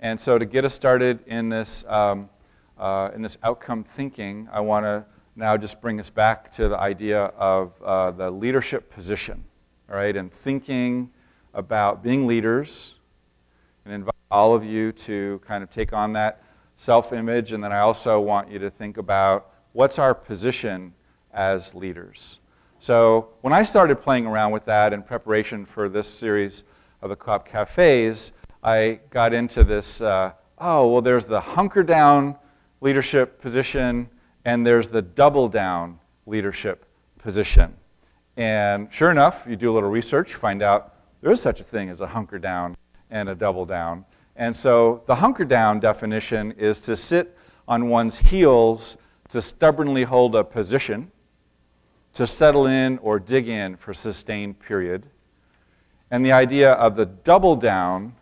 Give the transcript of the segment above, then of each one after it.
And so to get us started in this, um, uh, in this outcome thinking, I want to now just bring us back to the idea of uh, the leadership position, all right, and thinking about being leaders and invite all of you to kind of take on that self image. And then I also want you to think about what's our position as leaders. So when I started playing around with that in preparation for this series of the Co-op Cafes, I got into this, uh, oh, well, there's the hunker down leadership position and there's the double down leadership position. And sure enough, you do a little research, find out there is such a thing as a hunker down and a double down. And so the hunker down definition is to sit on one's heels to stubbornly hold a position, to settle in or dig in for a sustained period. And the idea of the double down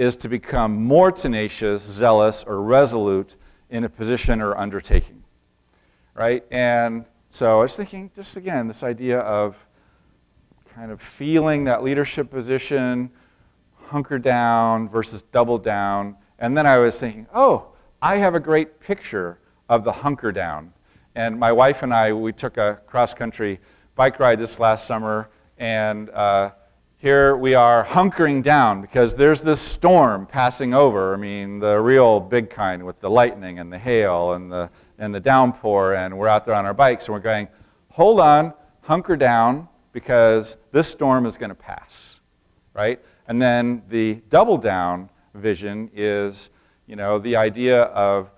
is to become more tenacious, zealous, or resolute in a position or undertaking. Right? And so I was thinking, just again, this idea of kind of feeling that leadership position, hunker down versus double down. And then I was thinking, oh, I have a great picture of the hunker down. And my wife and I, we took a cross country bike ride this last summer, and uh, here we are hunkering down because there's this storm passing over. I mean, the real big kind with the lightning and the hail and the, and the downpour, and we're out there on our bikes and we're going, hold on, hunker down because this storm is going to pass, right? And then the double down vision is, you know, the idea of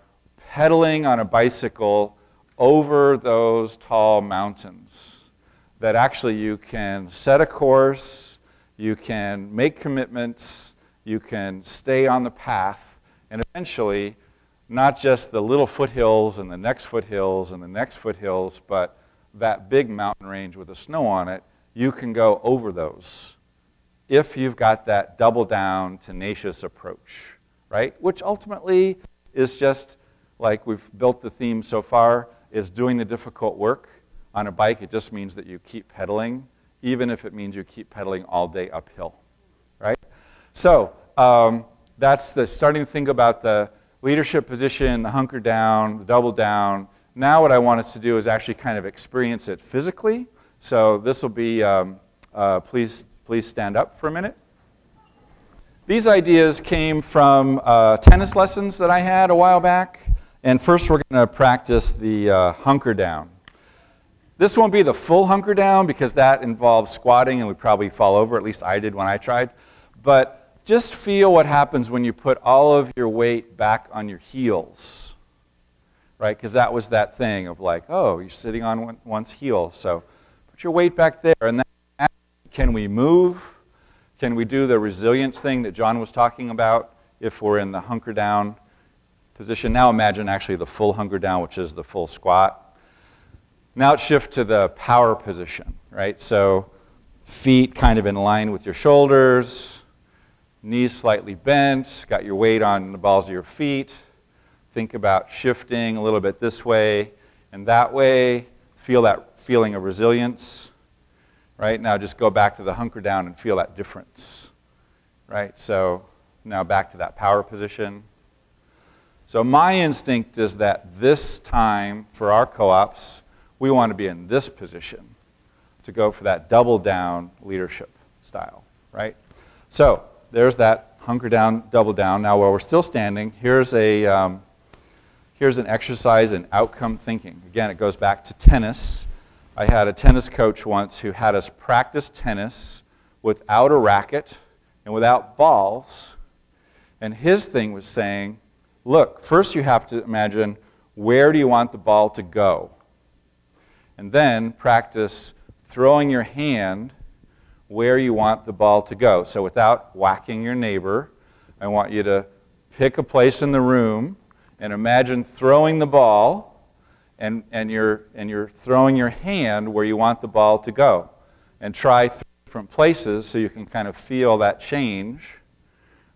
pedaling on a bicycle over those tall mountains. That actually you can set a course, you can make commitments, you can stay on the path, and eventually, not just the little foothills and the next foothills and the next foothills, but that big mountain range with the snow on it, you can go over those if you've got that double down, tenacious approach, right? Which ultimately is just like we've built the theme so far, is doing the difficult work. On a bike, it just means that you keep pedaling even if it means you keep pedaling all day uphill, right? So um, that's the starting to think about the leadership position, the hunker down, the double down. Now what I want us to do is actually kind of experience it physically. So this will be, um, uh, please, please stand up for a minute. These ideas came from uh, tennis lessons that I had a while back. And first we're going to practice the uh, hunker down. This won't be the full hunker down because that involves squatting and we probably fall over. At least I did when I tried. But just feel what happens when you put all of your weight back on your heels. Right? Because that was that thing of like, oh, you're sitting on one's heel. So put your weight back there. And then can we move? Can we do the resilience thing that John was talking about if we're in the hunker down position? Now imagine actually the full hunker down, which is the full squat. Now shift to the power position, right? So feet kind of in line with your shoulders, knees slightly bent, got your weight on the balls of your feet. Think about shifting a little bit this way and that way. Feel that feeling of resilience, right? Now just go back to the hunker down and feel that difference, right? So now back to that power position. So my instinct is that this time for our co-ops, we want to be in this position to go for that double down leadership style, right? So there's that hunker down, double down. Now, while we're still standing, here's, a, um, here's an exercise in outcome thinking. Again, it goes back to tennis. I had a tennis coach once who had us practice tennis without a racket and without balls. And his thing was saying, look, first you have to imagine where do you want the ball to go? And then practice throwing your hand where you want the ball to go. So without whacking your neighbor, I want you to pick a place in the room and imagine throwing the ball and, and, you're, and you're throwing your hand where you want the ball to go. And try different places so you can kind of feel that change,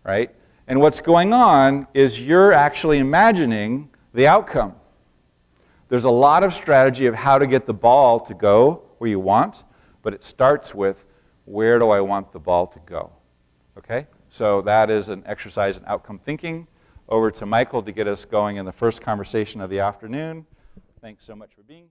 right? And what's going on is you're actually imagining the outcome. There's a lot of strategy of how to get the ball to go where you want, but it starts with where do I want the ball to go? Okay? So that is an exercise in outcome thinking. Over to Michael to get us going in the first conversation of the afternoon. Thanks so much for being here.